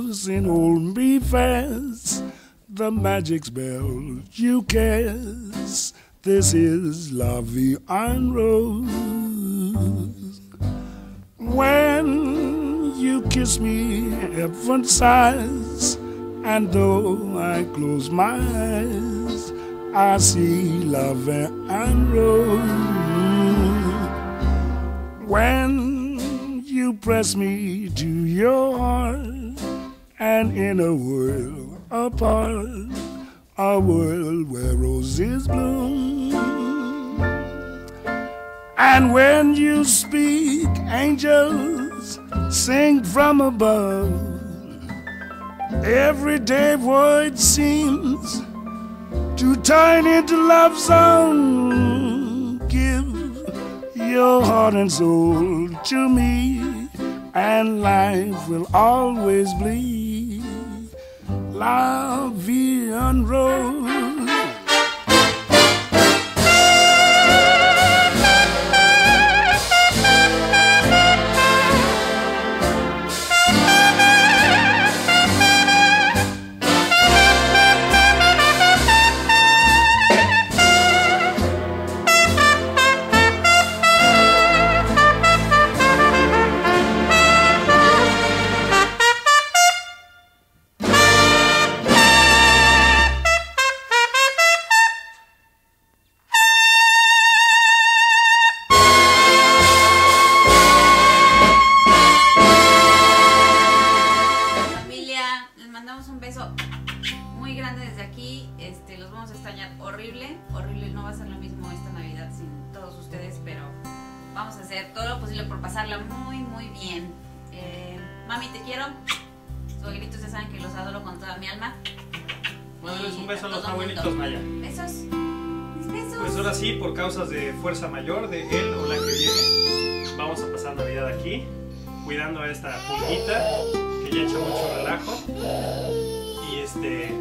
close and hold me fast. The magic spell you cast. This is Vie en Rose. When you kiss me, heaven sighs. And though I close my eyes, I see Vie en Rose. When you press me to your heart, and in a world apart, a world where roses bloom. And when you speak, angels sing from above. Everyday void seems to turn into love song. Give your heart and soul to me, and life will always be La Vie en Rose. muy grande desde aquí. Este, los vamos a extrañar horrible. Horrible, no va a ser lo mismo esta Navidad sin todos ustedes, pero vamos a hacer todo lo posible por pasarla muy, muy bien. Eh, mami, te quiero. Suegritos ya saben que los adoro con toda mi alma. Mándales un beso a los todo abuelitos. Maya. Besos. Besos. Pues ahora sí, por causas de fuerza mayor de él o la que viene, vamos a pasar Navidad aquí, cuidando a esta pulguita que ya echa mucho relajo. Y este.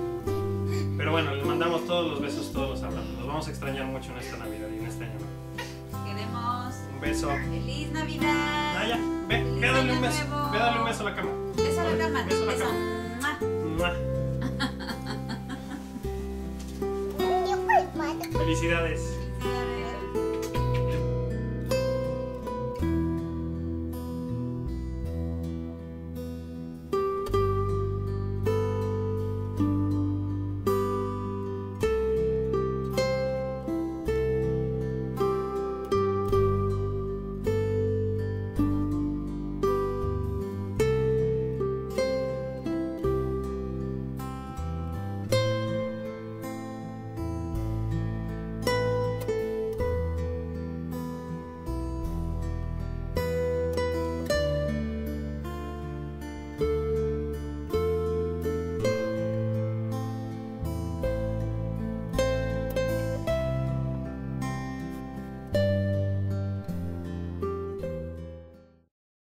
Pero bueno, les mandamos todos los besos, todos los abrazos. Los vamos a extrañar mucho en esta Navidad y en este año. nuevo. Queremos. Un beso. ¡Feliz Navidad! Naya, ve, ve a darle un beso. Ve a darle un beso a la cama. Beso a la cama. Beso a la Beso. cama. Mua. Felicidades.